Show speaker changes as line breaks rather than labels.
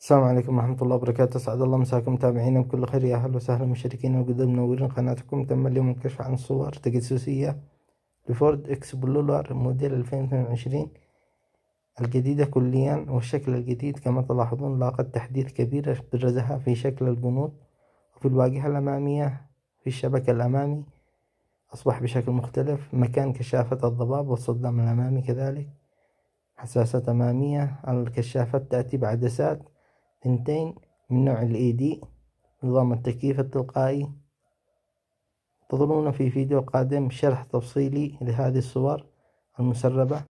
السلام عليكم ورحمة الله وبركاته. أسعد الله مساكم متابعينا بكل خير. يا أهلا وسهلا مشتركين وقدم منورين قناتكم. تم اليوم الكشف عن صور تجسسية لفورد إكسبلورر موديل 2022 الجديدة كليا والشكل الجديد كما تلاحظون لاقت تحديث كبير برزها في شكل البنود وفي الواجهة الأمامية في الشبكة الأمامي. أصبح بشكل مختلف. مكان كشافة الضباب والصدام الأمامي كذلك. حساسات أمامية. الكشافات تأتي بعدسات ثنتين من نوع ال دي نظام التكييف التلقائي. انتظرونا في فيديو قادم شرح تفصيلي لهذه الصور المسربة.